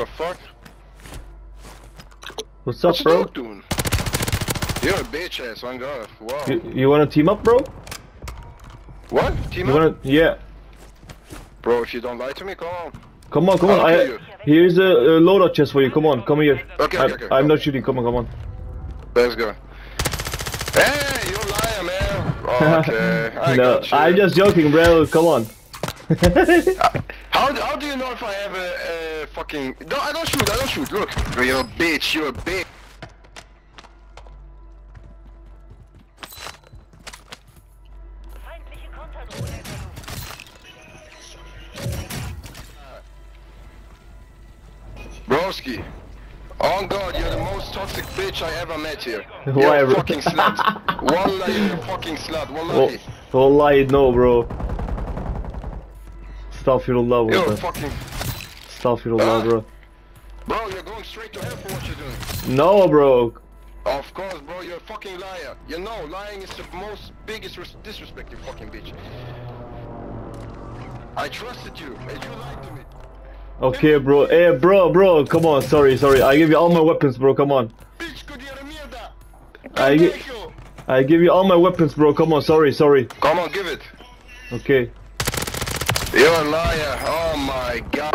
the fuck? What's up, What bro? you doing? You're a bitch ass, on God. Wow. You, you wanna team up, bro? what? Team You up? wanna? Yeah. Bro, if you don't lie to me, come on. Come on, come on. I'll I, you. here's a, a loadout chest for you. Come on, come here. Okay, I, okay, okay, I'm go. not shooting. Come on, come on. Let's go. Hey, you liar, man. Okay, I no, got you. I'm just joking, bro. Come on. How, how do you know if I have a, a fucking... No, I don't shoot, I don't shoot. Look, you're a bitch, you're a bitch. Feindliche Konterdrohne in der Luft. Broski. On God, you're the most toxic bitch I ever met here. You're Why, a bro? fucking slut. Wallah, you're a fucking slut. oh, Wallahi. wallahi, no, bro. Astaghfirullah, You're a bro. fucking... Astaghfirullah, Ah. bro. Bro, you're going straight to hell for what you're doing. No, bro. Of course, bro, you're a fucking liar. You know, lying is the most biggest res- disrespect, you fucking bitch. I trusted you, and you lied to me. Okay, bro. Hey, bro, bro. Come on. Sorry, sorry. I give you all my weapons, bro. Come on. Bitch, good de mierda! I! I give you all my weapons, bro. Come on. Sorry, sorry. Come on, give it. Okay. You're a liar. Oh my god.